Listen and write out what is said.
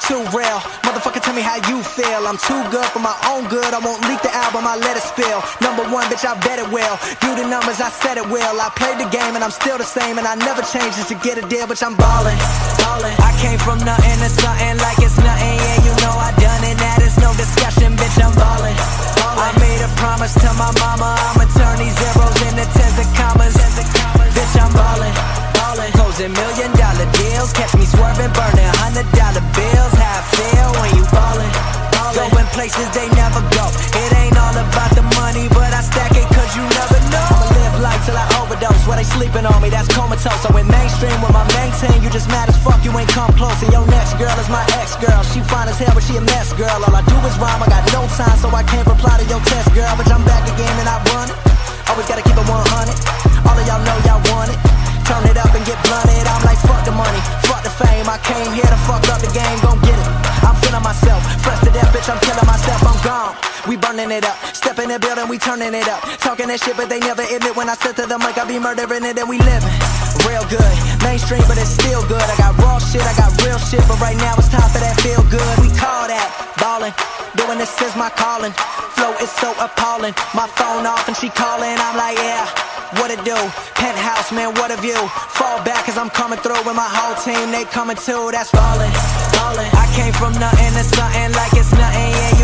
too real. Motherfucker, tell me how you feel. I'm too good for my own good. I won't leak the album, I let it spill. Number one, bitch, I bet it will. Do the numbers, I said it will. I played the game and I'm still the same. And I never changed just to get a deal, bitch, I'm ballin'. ballin'. I came from nothing to something like it's nothing. Closing million dollar deals. Catch me swerving, burning hundred dollar bills. How I feel when you ballin'. Going places they never go. It ain't all about the money, but I stack it cause you never know. I'ma live life till I overdose. Where they sleeping on me, that's comatose. I went mainstream with my main team. You just mad as fuck, you ain't come close. And your next girl is my ex girl. She fine as hell, but she a mess girl. All I do is rhyme, I got no time, so I can't reply to your test, girl. But I'm get blunted. I'm like, fuck the money, fuck the fame. I came here to fuck up the game, gon' get it. I'm feeling myself, fresh to death, bitch. I'm killing myself. I'm gone. We burning it up. Step in the building, we turning it up. Talking that shit, but they never admit when I step to the mic, I be murdering it and we living. Real good, mainstream, but it's still good. I got raw shit, I got real shit, but right now it's time for that feel good. We call that ballin'. Doing this is my calling. Flow is so appalling. My phone off and she calling. I'm like, yeah, what it do? Penthouse, man, what a view. Fall back cause I'm coming through with my whole team. They coming too, that's ballin'. ballin'. I came from nothing to something like it's nothing. Yeah,